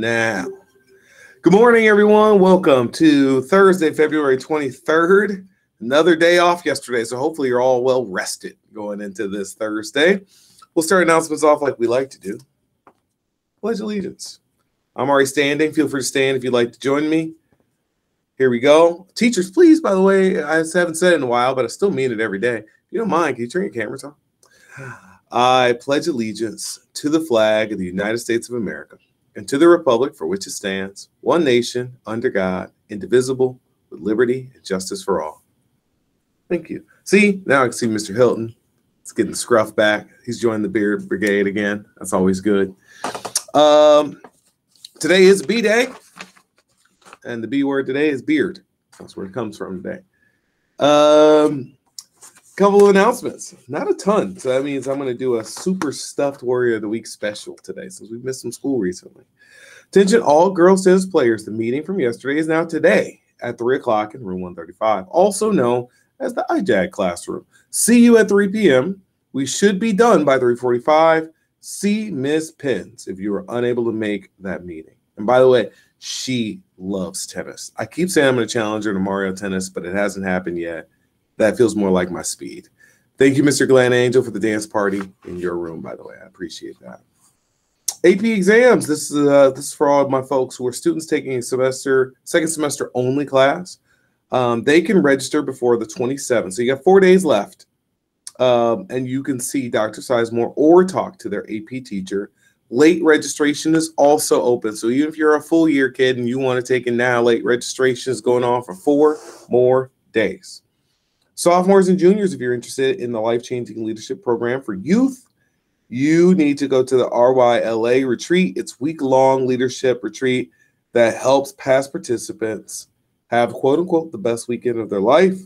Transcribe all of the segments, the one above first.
now. Good morning, everyone. Welcome to Thursday, February 23rd. Another day off yesterday, so hopefully you're all well rested going into this Thursday. We'll start announcements off like we like to do. Pledge allegiance. I'm already standing. Feel free to stand if you'd like to join me. Here we go. Teachers, please, by the way, I haven't said it in a while, but I still mean it every day. If you don't mind, can you turn your cameras on? I pledge allegiance to the flag of the United States of America and to the republic for which it stands, one nation, under God, indivisible, with liberty and justice for all. Thank you. See, now I can see Mr. Hilton. It's getting the scruff back. He's joined the beard brigade again. That's always good. Um, today is B day, and the B word today is beard. That's where it comes from today. Um, couple of announcements. Not a ton. So that means I'm going to do a super stuffed Warrior of the Week special today since we've missed some school recently. Attention, all girls tennis players. The meeting from yesterday is now today at 3 o'clock in room 135, also known as the IJAG classroom. See you at 3 p.m. We should be done by 345. See Miss Pins if you are unable to make that meeting. And by the way, she loves tennis. I keep saying I'm going to challenge her to Mario Tennis, but it hasn't happened yet that feels more like my speed. Thank you, Mr. Glenn Angel, for the dance party in your room, by the way. I appreciate that. AP exams. This is uh, this is for all of my folks who are students taking a semester, second semester only class. Um, they can register before the 27th. So you got four days left. Um, and you can see Dr. Sizemore or talk to their AP teacher. Late registration is also open. So even if you're a full year kid and you want to take it now, late registration is going on for four more days. Sophomores and juniors, if you're interested in the life changing leadership program for youth, you need to go to the RYLA retreat. It's week long leadership retreat that helps past participants have quote unquote the best weekend of their life.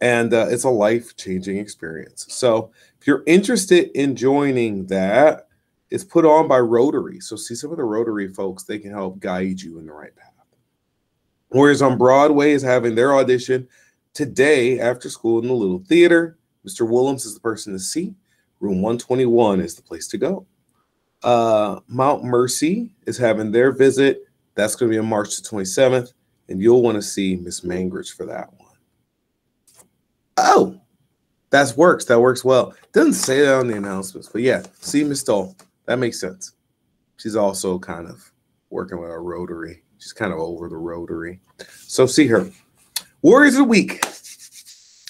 And uh, it's a life changing experience. So if you're interested in joining that, it's put on by Rotary. So see some of the Rotary folks, they can help guide you in the right path. Whereas on Broadway is having their audition today after school in the Little Theater. Mr. Willems is the person to see. Room 121 is the place to go. Uh, Mount Mercy is having their visit. That's going to be on March the 27th, and you'll want to see Miss Mangridge for that one. Oh, that works. That works well. Doesn't say that on the announcements, but yeah, see Miss Stoll. That makes sense. She's also kind of working with a Rotary. She's kind of over the Rotary. So see her. Warriors of the Week.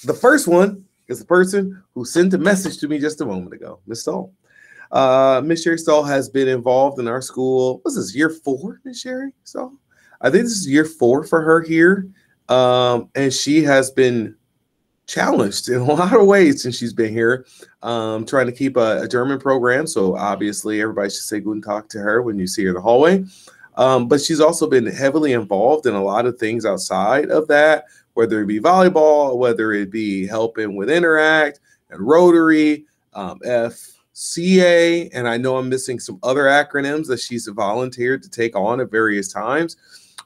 The first one is the person who sent a message to me just a moment ago, Miss Stahl. Uh, Miss Sherry Stahl has been involved in our school. What's this, year four, Miss Sherry Stahl? I think this is year four for her here. Um, and she has been challenged in a lot of ways since she's been here, um, trying to keep a, a, German program. So obviously, everybody should say Guten Tag to her when you see her in the hallway. Um, but she's also been heavily involved in a lot of things outside of that, whether it be volleyball, whether it be helping with Interact and Rotary, um, FCA, and I know I'm missing some other acronyms that she's volunteered to take on at various times.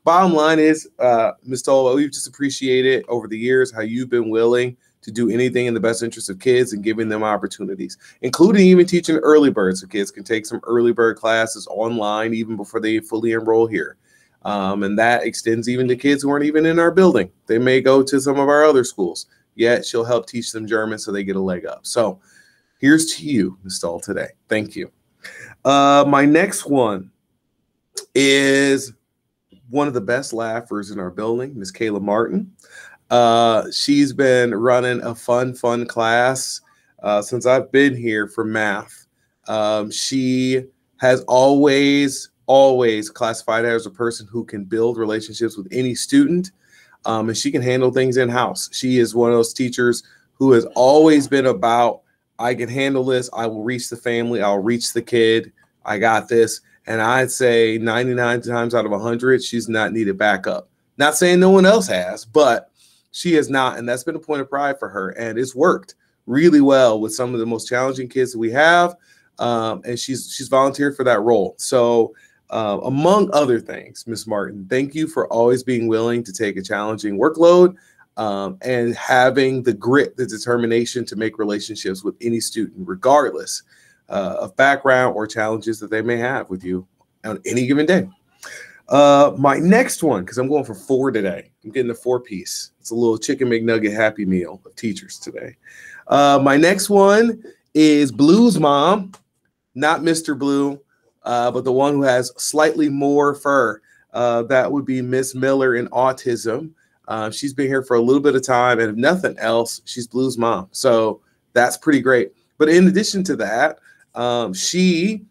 Bottom line is, uh, Ms. Tolo, we've just appreciated over the years how you've been willing to do anything in the best interest of kids and giving them opportunities, including even teaching early bird so kids can take some early bird classes online even before they fully enroll here. Um, and that extends even to kids who aren't even in our building. They may go to some of our other schools, yet she'll help teach them German so they get a leg up. So here's to you, Ms. Stahl, today. Thank you. Uh, my next one is one of the best laughers in our building, Miss Kayla Martin. Uh, she's been running a fun, fun class uh, since I've been here for math. Um, she has always, always classified as a person who can build relationships with any student, um, and she can handle things in house. She is one of those teachers who has always been about, I can handle this. I will reach the family. I'll reach the kid. I got this. And I'd say 99 times out of 100, she's not needed backup. Not saying no one else has, but she has not, and that's been a point of pride for her, and it's worked really well with some of the most challenging kids that we have. Um, and she's she's volunteered for that role. So, uh, among other things, Miss Martin, thank you for always being willing to take a challenging workload um, and having the grit, the determination to make relationships with any student, regardless uh, of background or challenges that they may have with you on any given day. Uh, my next one, because I'm going for four today. I'm getting a four piece. It's a little chicken McNugget happy meal of teachers today. Uh, my next one is Blue's mom, not Mr. Blue, uh, but the one who has slightly more fur. Uh, that would be Miss Miller in autism. Uh, she's been here for a little bit of time, and if nothing else, she's Blue's mom. So that's pretty great. But in addition to that, um, she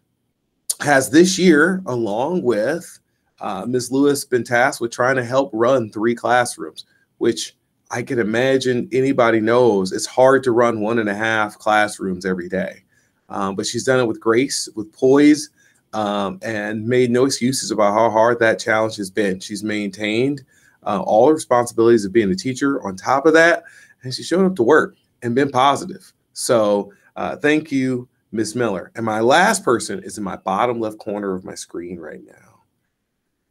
has this year, along with uh, Ms. Lewis, been tasked with trying to help run three classrooms, which I can imagine anybody knows it's hard to run one and a half classrooms every day. Um, but she's done it with grace, with poise, um, and made no excuses about how hard that challenge has been. She's maintained uh, all the responsibilities of being a teacher on top of that, and she's shown up to work and been positive. So uh, thank you, Miss Miller. And my last person is in my bottom left corner of my screen right now.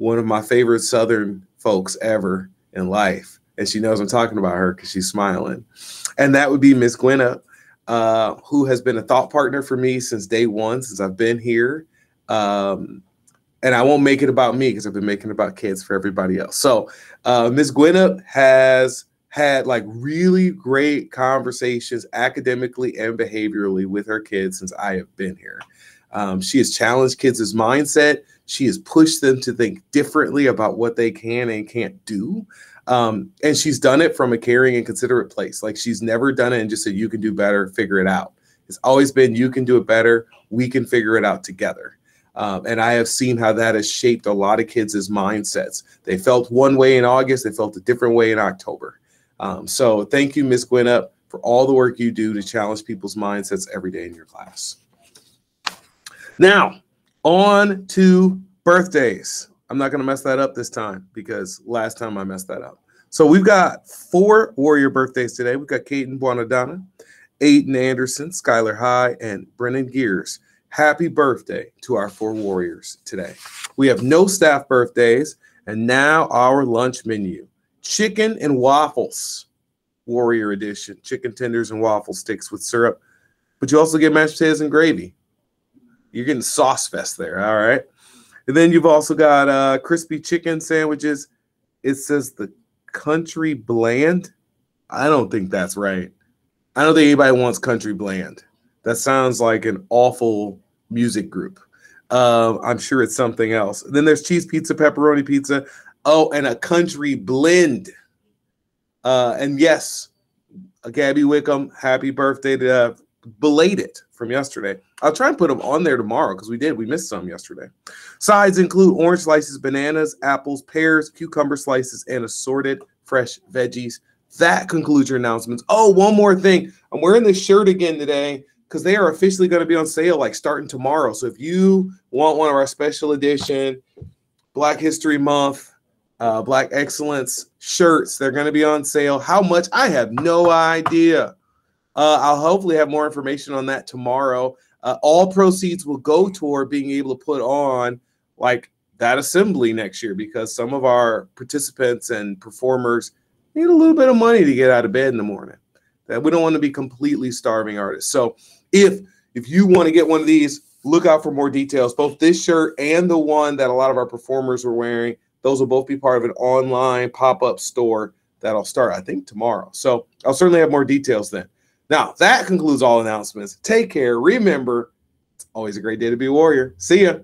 One of my favorite Southern folks ever in life. And she knows I'm talking about her because she's smiling. And that would be Miss Gwenna, uh, who has been a thought partner for me since day one, since I've been here. Um, and I won't make it about me because I've been making it about kids for everybody else. So uh, Miss Gwenna has had like really great conversations academically and behaviorally with her kids since I have been here. Um, she has challenged kids' mindset. She has pushed them to think differently about what they can and can't do. Um, and she's done it from a caring and considerate place. Like she's never done it and just said, you can do better, figure it out. It's always been, you can do it better. We can figure it out together. Um, and I have seen how that has shaped a lot of kids' mindsets. They felt one way in August, they felt a different way in October. Um, so thank you, Ms. Gwinnett, for all the work you do to challenge people's mindsets every day in your class. Now, on to birthdays. I'm not going to mess that up this time because last time I messed that up. So we've got four Warrior birthdays today. We've got Kaiten Buonadonna, Aiden Anderson, Skylar High, and Brennan Gears. Happy birthday to our four Warriors today. We have no staff birthdays, and now our lunch menu chicken and waffles, Warrior Edition, chicken tenders and waffle sticks with syrup. But you also get mashed potatoes and gravy. You're getting sauce fest there, all right. And then you've also got uh, crispy chicken sandwiches. It says the country bland. I don't think that's right. I don't think anybody wants country bland. That sounds like an awful music group. Uh, I'm sure it's something else. then there's cheese pizza, pepperoni pizza. Oh, and a country blend. Uh, and yes, Gabby Wickham, happy birthday to uh, belated from yesterday. I'll try and put them on there tomorrow because we did. We missed some yesterday. Sides include orange slices, bananas, apples, pears, cucumber slices, and assorted fresh veggies. That concludes your announcements. Oh, one more thing. I'm wearing this shirt again today because they are officially going to be on sale like starting tomorrow. So if you want one of our special edition Black History Month uh, Black Excellence shirts. They're going to be on sale. How much? I have no idea. Uh, I'll hopefully have more information on that tomorrow. Uh, all proceeds will go toward being able to put on like that assembly next year because some of our participants and performers need a little bit of money to get out of bed in the morning. That we don't want to be completely starving artists. So if if you want to get one of these, look out for more details. Both this shirt and the one that a lot of our performers were wearing those will both be part of an online pop up store that'll start, I think, tomorrow. So I'll certainly have more details then. Now, that concludes all announcements. Take care. Remember, it's always a great day to be a warrior. See ya.